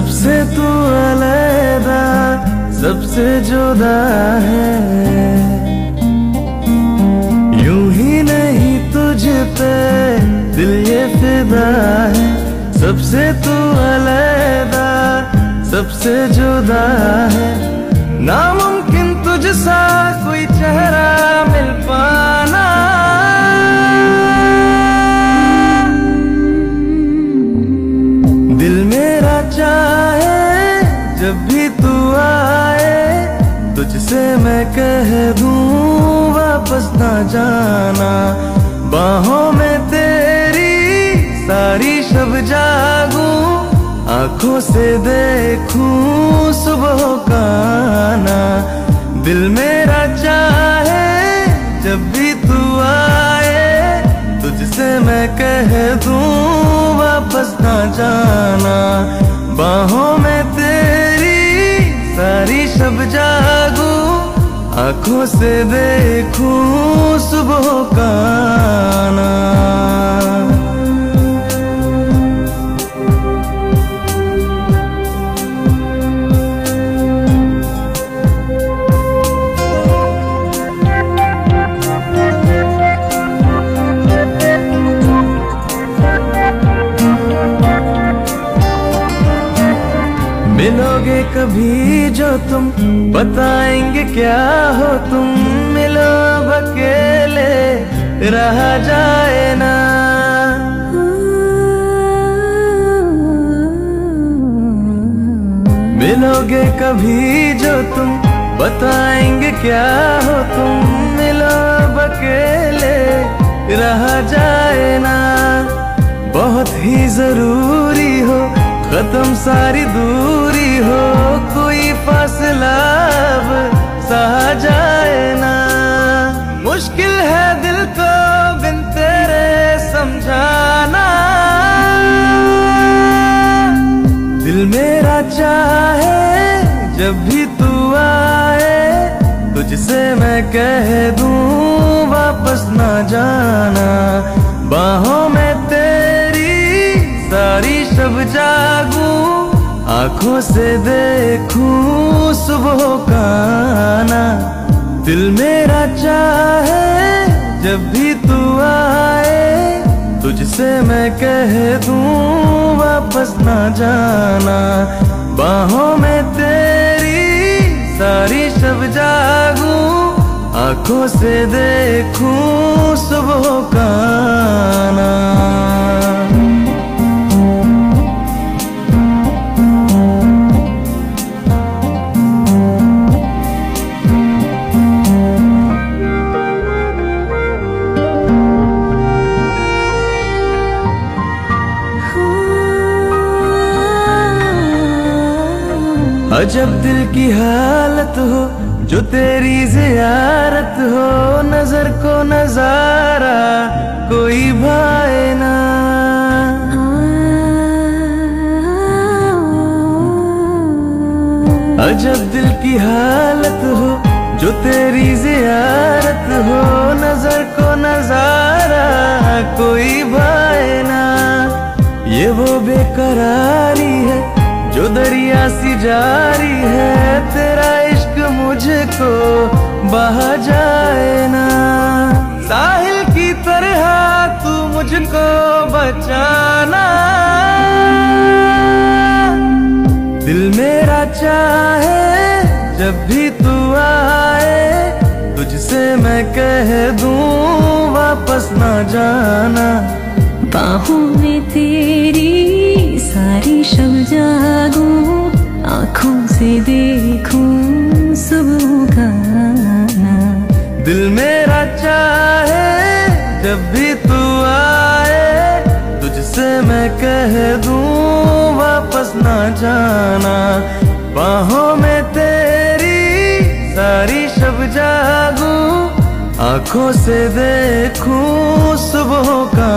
सबसे तू अलहदा, सबसे जुदा है। यूँ ही नहीं तुझ पे दिल ये फिदा है। सबसे तू अलहदा, सबसे जुदा है। नामुमकिन तुझसा कोई चेहरा मिल पाना तुझसे मैं कह दूँ, वापस ना जाना। बाहों में तेरी सारी शब जागूं, आँखों से देखूँ सुबह का आना। दिल मेरा चाहे जब भी तू आए, तुझसे मैं कह दूँ, वापस ना जाना। बाहों में तेरी सारी शब जागू आँखों से देखूँ सुबह का मिलोगे कभी जो तुम बताएँगे क्या हो तुम मिलो अकेले, रहा जाए ना। मिलोगे कभी जो तुम बताएँगे क्या हो तुम मिलो अब अकेले, रहा जाए ना। बहुत ही ज़रूरी हो खत्म सारी दूरी हो कोई फासला, अब सहा जाए ना। मुश्किल है दिल को बिन तेरे समझाना। दिल मेरा चाहे जब भी तू आए, तुझसे मैं कह दूँ, वापस ना जाना। बाहों में तेरी सारी शब जागू आँखों से देखूँ सुबह का आना। दिल मेरा चाहे जब भी तू आए, तुझसे मैं कह दूँ वापस ना जाना। बाहों में तेरी सारी शब जागू, आँखों से देखूँ सुबह का आना। अजब दिल की हालत हो, जो तेरी जियारत हो, नज़र को नज़ारा कोई भाए ना। अजब दिल की हालत हो, जो तेरी जियारत हो, नज़र को नज़ारा कोई भाए ना। ये वो बेकरारी है जो दरिया सी जारी है, तेरा इश्क मुझको बहा जाए ना। साहिल की तरह तू मुझको बचाना। दिल मेरा चाहे, जब भी तू आए, तुझसे मैं कह दूँ, वापस ना जाना। बाहों में तेरी देखूँ सुबह का आना। दिल मेरा चाहे जब भी तू आए, तुझसे मैं कह दूँ वापस ना जाना। बाहों में तेरी सारी शब जागू, आँखों से देखूँ सुबह का